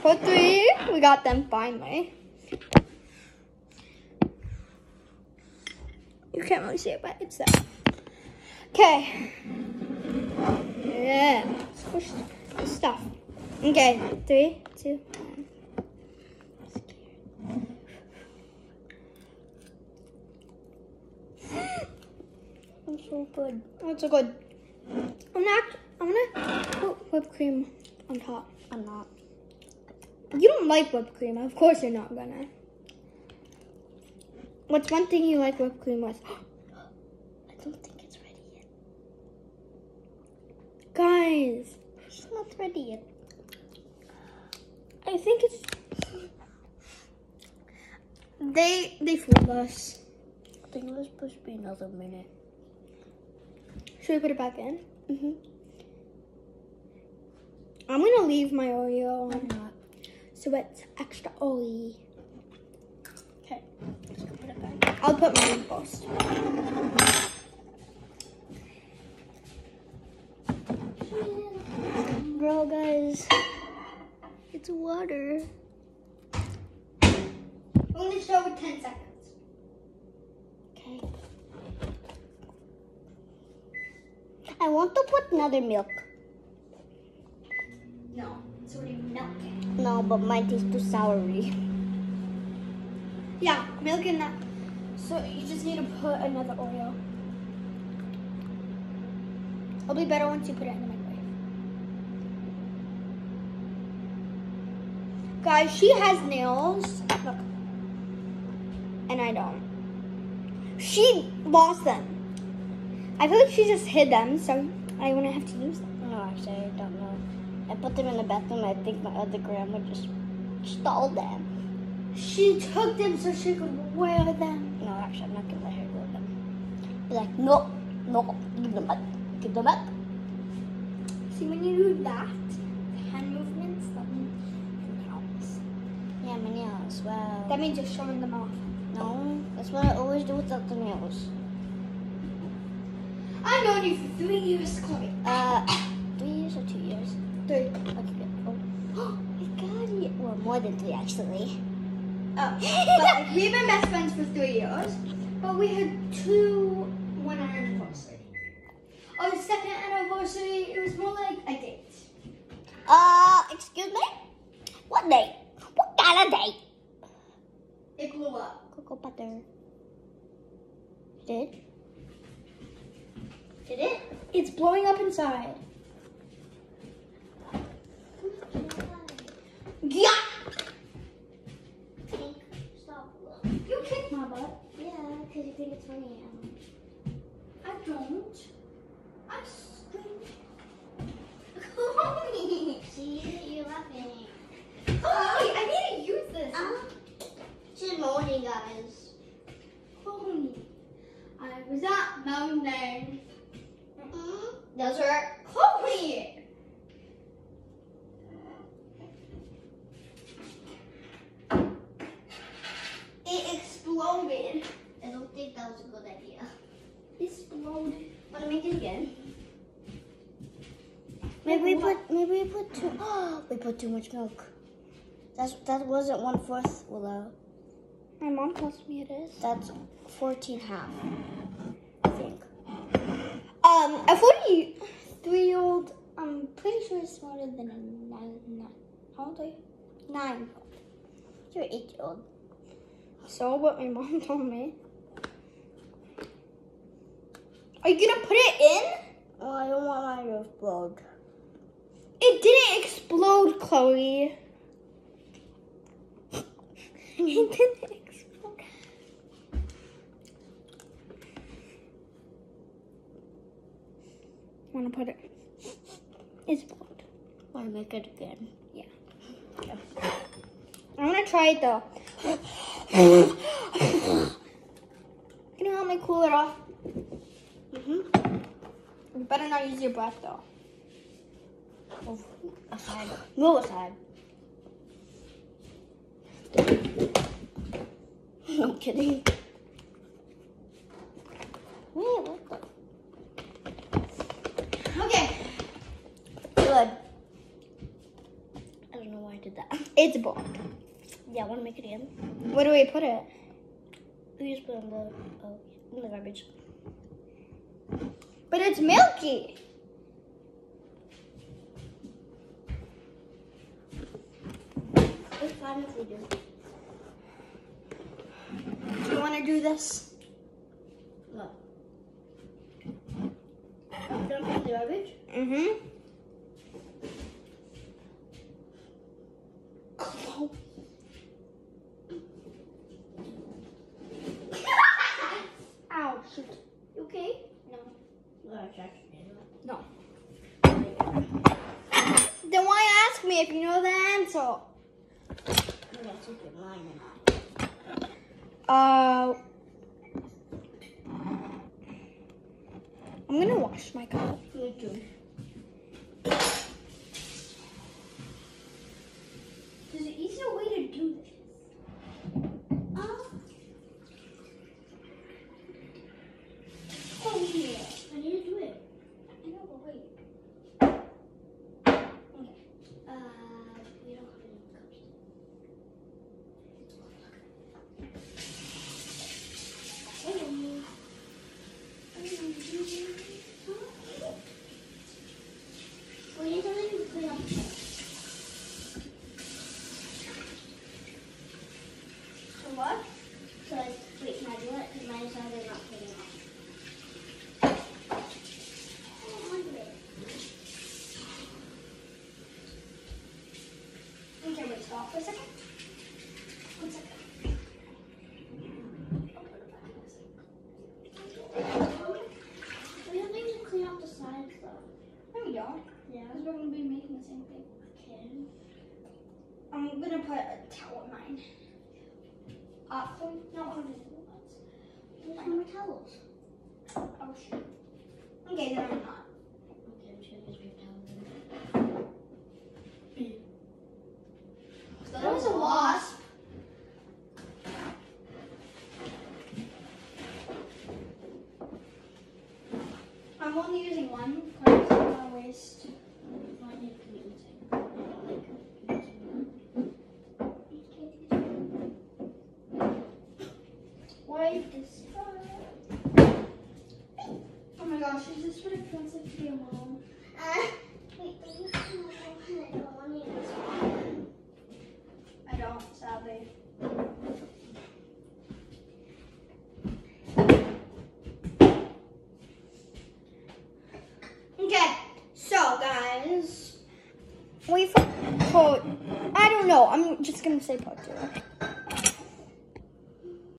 For three, we got them finally. You can't really see it, but it's there. Okay. Yeah. The stuff. Okay. Three, two, one. It's so good. That's so good. I'm not. I'm gonna put whipped cream on top. I'm not. You don't like whipped cream. Of course you're not gonna. What's one thing you like whipped cream with? I don't think it's ready yet. Guys, It's not ready yet. I think it's. They they fooled us. I think it was supposed to be another minute. Should we put it back in? Mm-hmm. I'm gonna leave my Oreo on. So it's extra oily. Okay. Put it back. I'll put mine in post. Girl, guys. It's water. Only show with 10 seconds. Okay. I want to put another milk. No, it's already melted. No, but mine tastes too soury. Yeah, milk in that. So you just need to put another Oreo. It'll be better once you put it in the microwave. Guys, she has nails. Look. And I don't. She lost them. I feel like she just hid them, so I wouldn't have to use them. No, actually, I don't know. I put them in the bathroom. I think my other grandma just stole them. She took them so she could wear them. No, actually, I'm not gonna let her wear them. Be like, no, no, give them back, give them back. See, when you do that, the hand movements, that means nails. Yeah, my nails. Wow. That means you're showing them off. no, that's what I always do without the nails. I've known you for three years, Chloe. Uh, Three. Okay. Oh, I got it. Well, more than three actually. Oh, but like, we've been best friends for three years, but we had two one our anniversary. Our second anniversary, it was more like a date. Uh, excuse me? What date? What kind of date? It blew up. Cocoa butter. Did? Did it? It's blowing up inside. Yeah. Stop. You kicked my butt. Yeah, because you think it's funny. I don't. I'm screaming. See, you're laughing. Chloe, I need to use this. Um, she's moaning, guys. Chloe, I was at mountain. Mm, does hurt. Chloe! It exploded. I don't think that was a good idea. Exploded. Want to make it again? Maybe we put maybe we put too oh, we put too much milk. That's that wasn't one fourth Willow. My mom tells me it is. That's fourteen half. I think. Um, a 43 year old, I'm pretty sure is smarter than a nine. nine. How old are you? Nine. You're eight year old. So what my mom told me. Are you gonna put it in? Oh, I don't want my to explode. It didn't explode, Chloe. it didn't explode. Wanna put it? It's explode. Want to make it again? Yeah. I'm gonna try it though. Can you help me cool it off? Mm-hmm. You better not use your breath though. Aside. Aside. I'm kidding. Wait, what the? Okay. Good. I don't know why I did that. It's bald. Yeah, I want to make it in. Where do we put it? We just put it in the, oh, in the garbage. But it's milky. It's fine if we do. Do you want to do this? What? It in the garbage? Mm-hmm. Ow, shoot. You okay? No. No, No. Then why ask me if you know the answer? Uh, I'm gonna wash my cup. I. Me too. There's an easier way to do this. Oh, Oh yeah. I need to do it. I know, but wait. Uh, we don't have any cups. We need something to clean up. So what? So, wait, can I do it? Because mine sounded not up. Okay, wait, stop for a second. One second. We don't need to clean up the sides, though. No, we don't. Yeah. Because we're gonna be making the same thing. Okay. I'm gonna put a towel in mine. Uh, no, one of the little ones. There's no more towels. Oh shoot. Okay, then I'm not. Okay, I'm just use your towel. That was a wasp. I'm only using one because I don't want to waste. I need to clean inside. I don't like using Why this? Oh my gosh, is this what it feels like to be a mom? Uh, I don't want to use this I don't, sadly. Okay, so guys, we put. I don't know. I'm just gonna say part two.